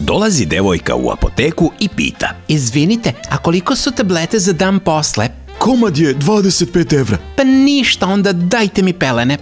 Dolazi devojka u apoteku i pita. Izvinite, a koliko su tablete za dan posle? Komad je 25 evra. Pa ništa, onda dajte mi pelene.